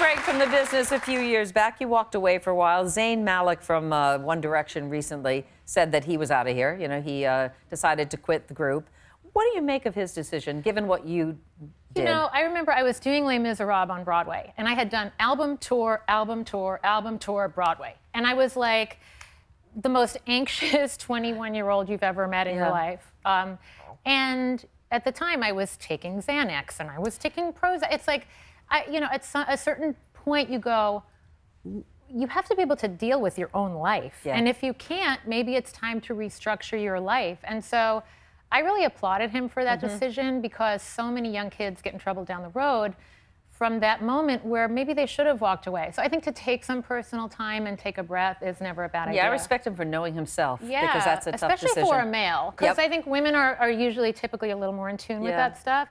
break from the business a few years back. You walked away for a while. Zayn Malik from uh, One Direction recently said that he was out of here. You know, he uh, decided to quit the group. What do you make of his decision, given what you did? You know, I remember I was doing Les Miserables on Broadway, and I had done album tour, album tour, album tour, Broadway. And I was like the most anxious 21 year old you've ever met in Yeah. your life. Um, and at the time, I was taking Xanax and I was taking Prozac. It's like, I, you know, at some, a certain point, you go, you have to be able to deal with your own life. Yeah. And if you can't, maybe it's time to restructure your life. And so I really applauded him for that Mm-hmm. decision because so many young kids get in trouble down the road from that moment where maybe they should have walked away. So I think to take some personal time and take a breath is never a bad idea. yeah, I respect him for knowing himself Yeah, because that's a tough especially decision. for a male, because Yep. I think women are, are usually typically a little more in tune with that stuff.